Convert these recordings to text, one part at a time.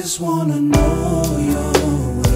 just wanna know your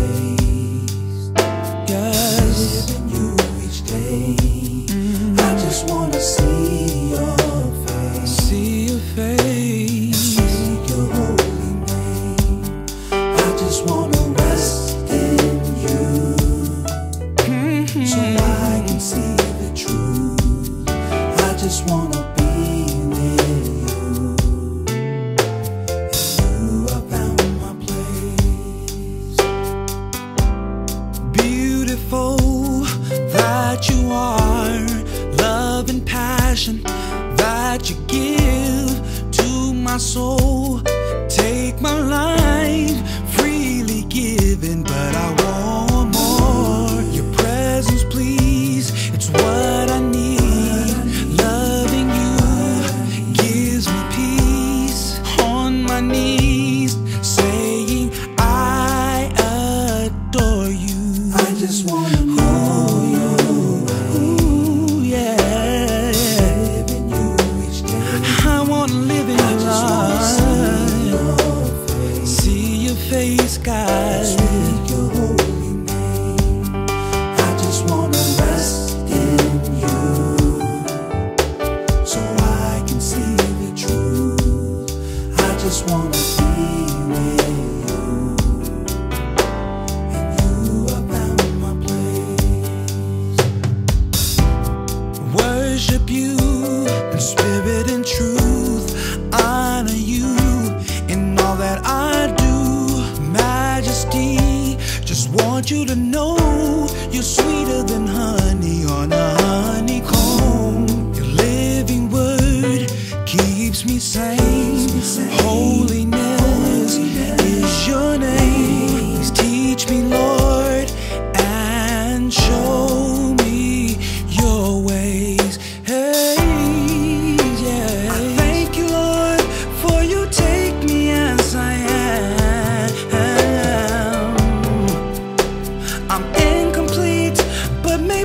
passion that you give to my soul. Take my life just wanna be with you, and you are my place. Worship you spirit and truth, honor you in all that I do. Majesty, just want you to know you're sweeter than honey on a honeycomb.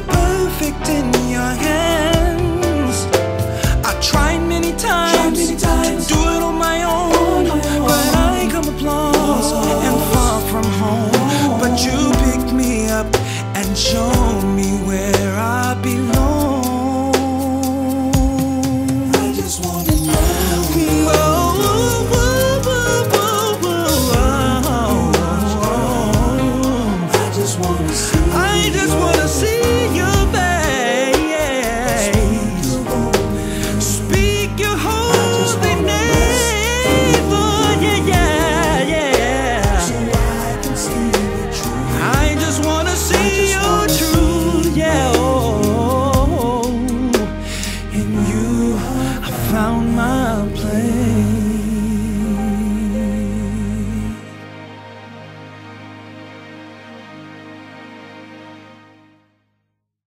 perfect in your hands. I tried many times, to do it on my own, but I come applause and far from home. But you picked me up and showed me where I.